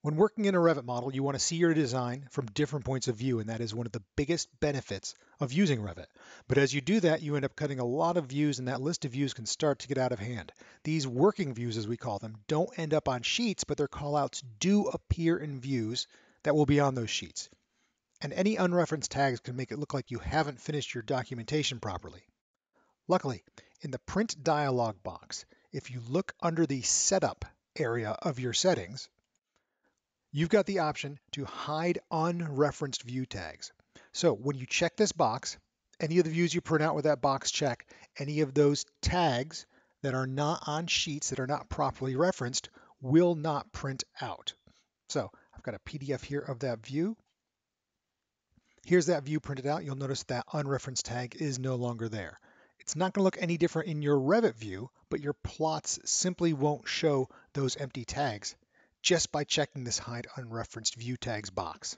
When working in a Revit model, you want to see your design from different points of view, and that is one of the biggest benefits of using Revit. But as you do that, you end up cutting a lot of views, and that list of views can start to get out of hand. These working views, as we call them, don't end up on sheets, but their callouts do appear in views that will be on those sheets. And any unreferenced tags can make it look like you haven't finished your documentation properly. Luckily, in the print dialog box, if you look under the setup area of your settings, you've got the option to hide unreferenced view tags. So when you check this box, any of the views you print out with that box check, any of those tags that are not on sheets that are not properly referenced will not print out. So I've got a PDF here of that view. Here's that view printed out. You'll notice that unreferenced tag is no longer there. It's not going to look any different in your Revit view, but your plots simply won't show those empty tags just by checking this hide unreferenced view tags box.